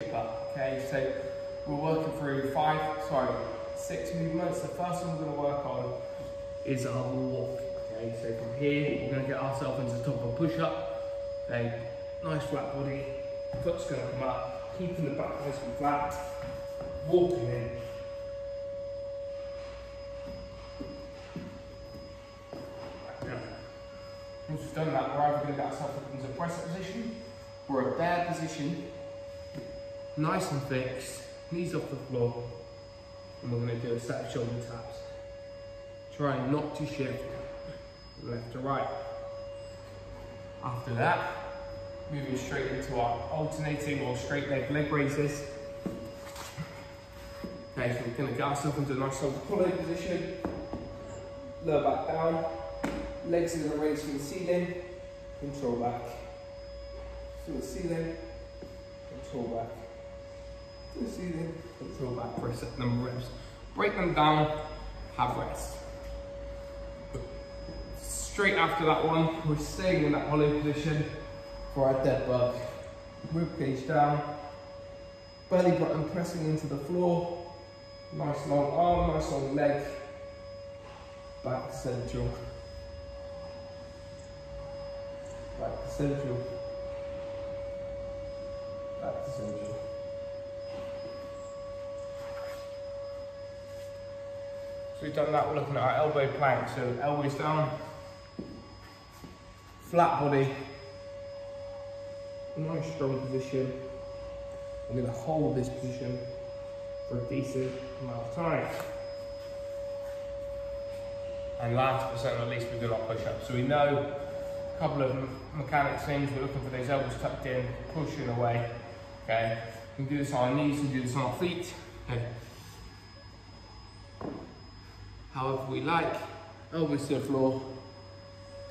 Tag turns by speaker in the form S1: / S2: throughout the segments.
S1: Okay, so we're working through five, sorry, six movements. The first one we're going to work on is our walk. Okay, so from here, we're going to get ourselves into the top of a push up. Okay, nice flat body, foot's going to come up, keeping the back nice and flat, walking in. Once we've done that, we're either going to get ourselves into a press up position or a bear position nice and fixed, knees off the floor, and we're going to do a set of shoulder taps. Trying not to shift. Left to right. After that, moving straight into our alternating or straight leg leg raises. Okay, so we're going to get ourselves into a nice shoulder pull position, lower back down, legs in the raise from the ceiling, control back, to the ceiling, control back to the ceiling, control back for a set reps. Break them down, have rest. Straight after that one, we're staying in that hollow position. For our dead bug. Rib cage down, belly button pressing into the floor, nice long arm, nice long leg, back central, back to central, back to central. So we've done that, we're looking at our elbow plank. So elbows down, flat body, nice strong position. I'm going to hold this position for a decent amount of time. And 90% not least we do not push-ups. So we know a couple of mechanics things. We're looking for those elbows tucked in, pushing away. Okay, we can do this on our knees, we can do this on our feet. Okay we like. Elbows to the floor,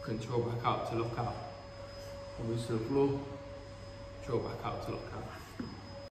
S1: control back out to lock out. Elbows to the floor, control back out to lock out.